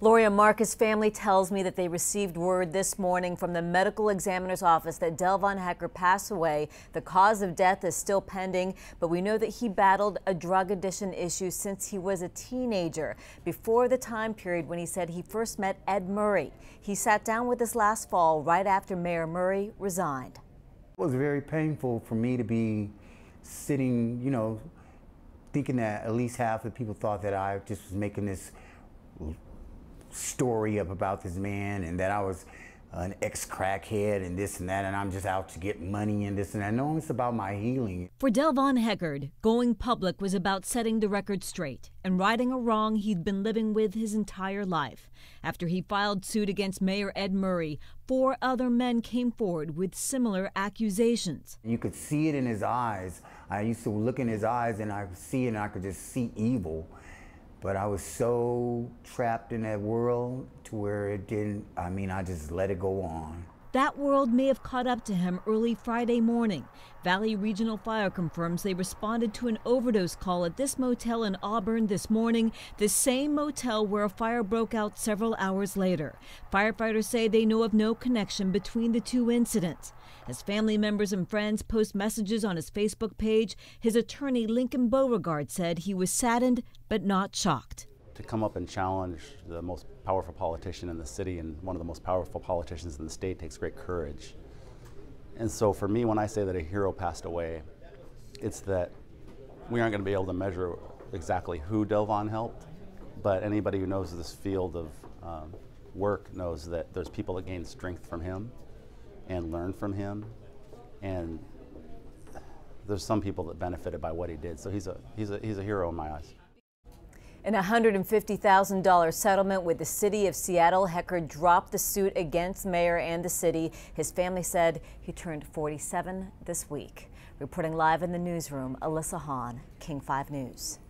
Gloria Marcus family tells me that they received word this morning from the medical examiner's office that Delvon Heckard passed away. The cause of death is still pending, but we know that he battled a drug addiction issue since he was a teenager, before the time period when he said he first met Ed Murray. He sat down with us last fall right after Mayor Murray resigned. It was very painful for me to be sitting, you know, thinking that at least half the people thought that I just was making this story up about this man and that I was an ex crackhead and this and that, and I'm just out to get money and this and that. No, it's about my healing. For Delvon Heckard, going public was about setting the record straight and righting a wrong he'd been living with his entire life. After he filed suit against Mayor Ed Murray, four other men came forward with similar accusations. You could see it in his eyes. I used to look in his eyes and I could see it and I could just see evil. But I was so trapped in that world to where it didn't, I mean, I just let it go on. That world may have caught up to him early Friday morning. Valley Regional Fire confirms they responded to an overdose call at this motel in Auburn this morning, the same motel where a fire broke out several hours later. Firefighters say they know of no connection between the two incidents. As family members and friends post messages on his Facebook page, his attorney Lincoln Beauregard said he was saddened but not shocked to come up and challenge the most powerful politician in the city and one of the most powerful politicians in the state takes great courage. And so for me, when I say that a hero passed away, it's that we aren't going to be able to measure exactly who Delvon helped, but anybody who knows this field of um, work knows that there's people that gain strength from him and learn from him, and there's some people that benefited by what he did. So he's a he's a he's a hero in my eyes. In a $150,000 settlement with the city of Seattle, Heckard dropped the suit against mayor and the city. His family said he turned 47 this week. Reporting live in the newsroom, Elisa Hahn, King 5 News.